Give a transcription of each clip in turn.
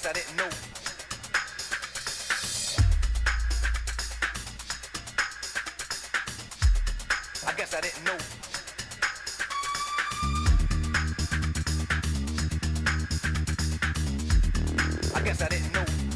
guess I didn't know. I guess I didn't know. I guess I didn't know.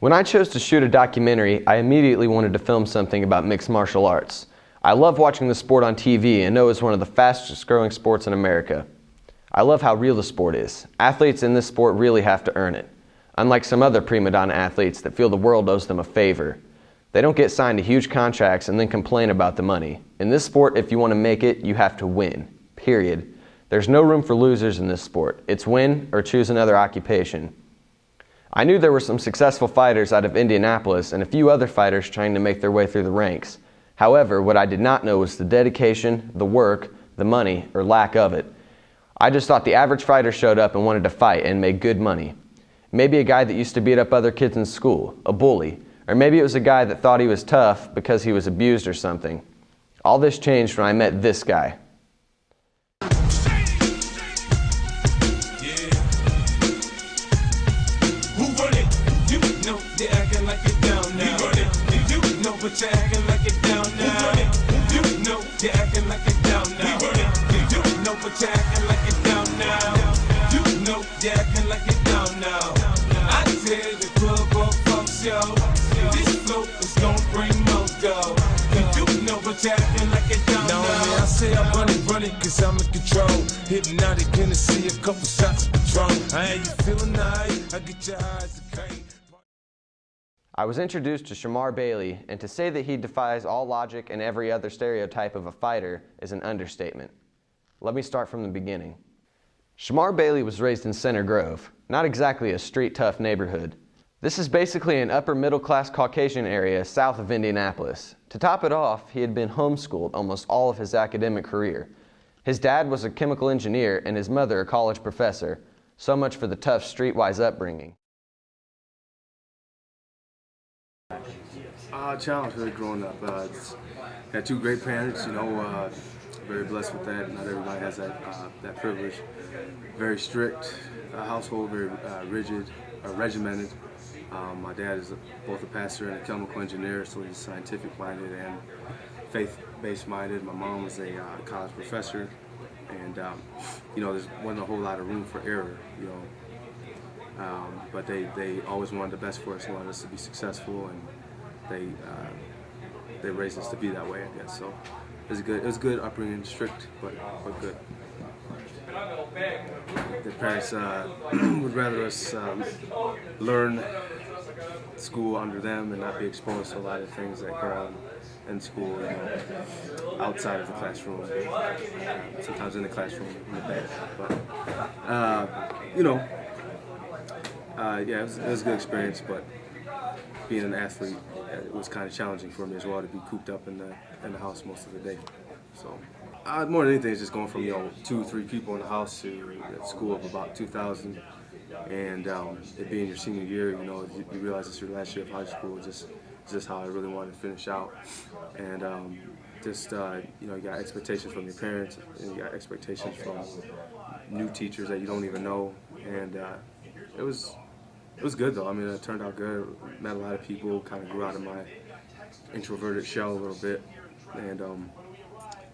When I chose to shoot a documentary, I immediately wanted to film something about mixed martial arts. I love watching the sport on TV and know it's one of the fastest growing sports in America. I love how real the sport is. Athletes in this sport really have to earn it. Unlike some other prima donna athletes that feel the world owes them a favor. They don't get signed to huge contracts and then complain about the money. In this sport, if you want to make it, you have to win. Period. There's no room for losers in this sport. It's win or choose another occupation. I knew there were some successful fighters out of Indianapolis and a few other fighters trying to make their way through the ranks. However, what I did not know was the dedication, the work, the money, or lack of it. I just thought the average fighter showed up and wanted to fight and make good money. Maybe a guy that used to beat up other kids in school, a bully, or maybe it was a guy that thought he was tough because he was abused or something. All this changed when I met this guy. Know but you acting like it down now. Who run it? You know they acting like it down now. We run it. You know but you acting like it down now. You know they acting like it down now. I tell the club up from show. This flow is gonna bring mojo. You know but you acting like it down now. Now, I say I run it, run it, cause I'm in control. Hypnotic, see a couple shots of Patron. I ain't you feeling nice, I get your eyes to cane. I was introduced to Shamar Bailey, and to say that he defies all logic and every other stereotype of a fighter is an understatement. Let me start from the beginning. Shamar Bailey was raised in Center Grove, not exactly a street tough neighborhood. This is basically an upper middle class Caucasian area south of Indianapolis. To top it off, he had been homeschooled almost all of his academic career. His dad was a chemical engineer and his mother a college professor. So much for the tough streetwise upbringing. Uh, childhood growing up. Uh, had two great parents, you know, uh, very blessed with that. Not everybody has that, uh, that privilege. Very strict uh, household, very uh, rigid, uh, regimented. Um, my dad is a, both a pastor and a chemical engineer, so he's scientific minded and faith based minded. My mom was a college professor, and um, you know, there wasn't a whole lot of room for error, you know. Um, but they, they always wanted the best for us, wanted us to be successful, and they uh, they raised us to be that way, I guess. So it was good. It was good upbringing, strict but but good. The parents uh, would rather us um, learn school under them and not be exposed to a lot of things that go on in school, you know, outside of the classroom. Sometimes in the classroom, in the bed. But uh, you know, uh, yeah, it was, it was a good experience, but being an athlete, uh, it was kind of challenging for me as well to be cooped up in the in the house most of the day. So, uh, more than anything, it's just going from you know two, three people in the house to a school of about 2,000, and um, it being your senior year, you know, you, you realize it's your last year of high school. Just just how I really wanted to finish out, and um, just uh, you know, you got expectations from your parents, and you got expectations from new teachers that you don't even know, and uh, it was it was good though. I mean, it turned out good. Met a lot of people. Kind of grew out of my introverted shell a little bit, And um,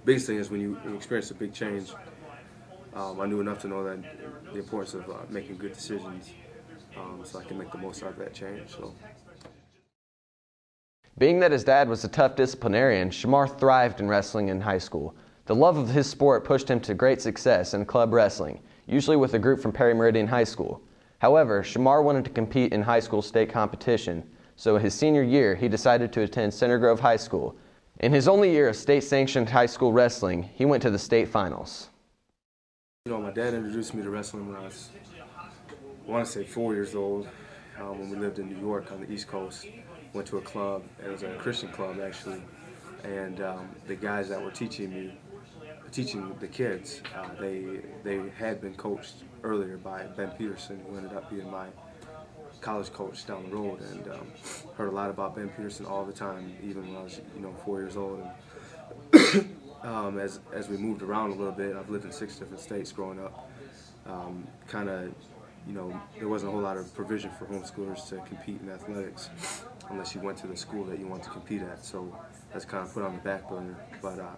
biggest thing is when you, experience a big change, um, I knew enough to know that the importance of uh, making good decisions, um, so I can make the most out of that change. So. Being that his dad was a tough disciplinarian, Shamar thrived in wrestling in high school. The love of his sport pushed him to great success in club wrestling, usually with a group from Perry Meridian High School. However, Shamar wanted to compete in high school state competition, so his senior year he decided to attend Center Grove High School. In his only year of state sanctioned high school wrestling, he went to the state finals. You know, my dad introduced me to wrestling when I was, I want to say, four years old, um, when we lived in New York on the East Coast. Went to a club, it was a Christian club actually, and um, the guys that were teaching me, teaching the kids, uh, they they had been coached earlier by Ben Peterson, who ended up being my college coach down the road, and um, heard a lot about Ben Peterson all the time, even when I was you know four years old. And um, as as we moved around a little bit, I've lived in six different states growing up. Um, kind of, you know, there wasn't a whole lot of provision for homeschoolers to compete in athletics unless you went to the school that you want to compete at. So that's kind of put on the back burner. But uh,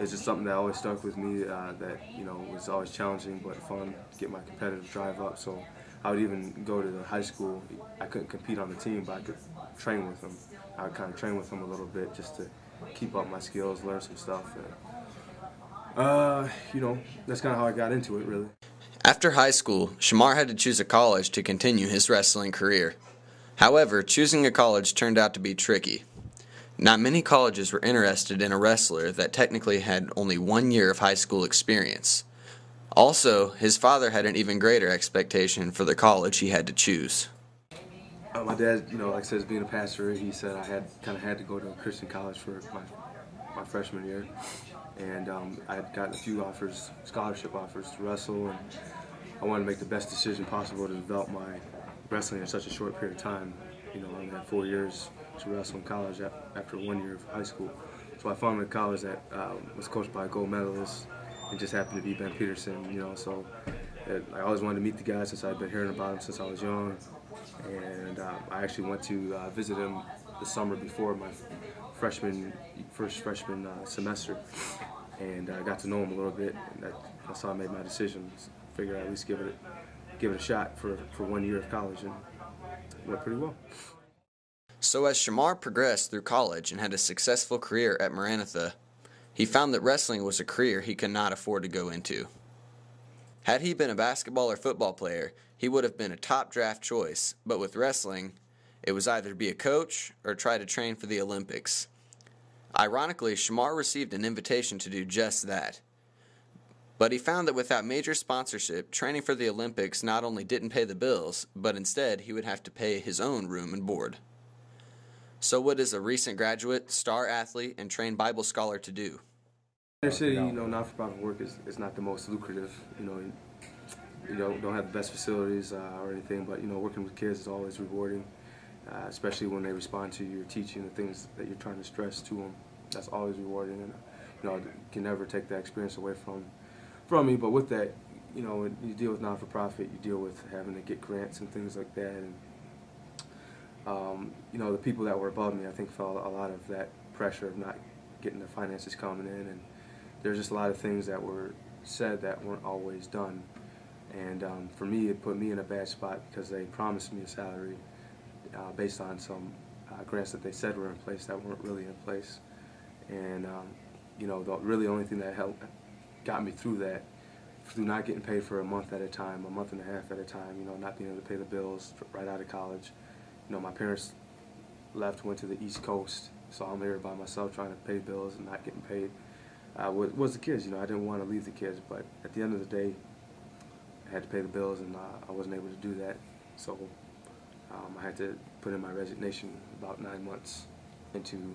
it's just something that always stuck with me. Uh, that you know was always challenging but fun. to Get my competitive drive up. So I would even go to the high school. I couldn't compete on the team, but I could train with them. I would kind of train with them a little bit just to keep up my skills, learn some stuff. And, uh, you know, that's kind of how I got into it, really. After high school, Shamar had to choose a college to continue his wrestling career. However, choosing a college turned out to be tricky. Not many colleges were interested in a wrestler that technically had only one year of high school experience. Also, his father had an even greater expectation for the college he had to choose. Uh, my dad, you know, like I said, being a pastor, he said I had kind of had to go to a Christian college for my my freshman year, and um, I had gotten a few offers, scholarship offers to wrestle, and I wanted to make the best decision possible to develop my wrestling in such a short period of time. You know, I only had four years to wrestle in college after one year of high school. So I found a college that um, was coached by a gold medalist and just happened to be Ben Peterson, you know, so I always wanted to meet the guy since I'd been hearing about him since I was young. And uh, I actually went to uh, visit him the summer before my freshman, first freshman uh, semester. And I got to know him a little bit, and that, that's how I made my decision. Figured I'd at least give it, give it a shot for, for one year of college, and it went pretty well. So as Shamar progressed through college and had a successful career at Maranatha, he found that wrestling was a career he could not afford to go into. Had he been a basketball or football player, he would have been a top draft choice, but with wrestling, it was either to be a coach or try to train for the Olympics. Ironically, Shamar received an invitation to do just that. But he found that without major sponsorship, training for the Olympics not only didn't pay the bills, but instead he would have to pay his own room and board. So, what is a recent graduate, star athlete, and trained Bible scholar to do? Inner city, you know, not-for-profit work is, is not the most lucrative. You know, you know, don't have the best facilities uh, or anything, but you know, working with kids is always rewarding, uh, especially when they respond to your teaching the things that you're trying to stress to them. That's always rewarding, and you know, you can never take that experience away from from me. But with that, you know, when you deal with non-for-profit, you deal with having to get grants and things like that, and um, you know, the people that were above me, I think, felt a lot of that pressure of not getting the finances coming in, and there's just a lot of things that were said that weren't always done. And um, for me, it put me in a bad spot because they promised me a salary uh, based on some uh, grants that they said were in place that weren't really in place. And um, you know, the really only thing that helped got me through that, through not getting paid for a month at a time, a month and a half at a time, you know, not being able to pay the bills right out of college. You know, my parents left, went to the East Coast, so I'm here by myself trying to pay bills and not getting paid. Uh, was, was the kids, you know, I didn't want to leave the kids, but at the end of the day, I had to pay the bills and uh, I wasn't able to do that. So um, I had to put in my resignation about nine months into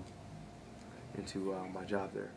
into uh, my job there.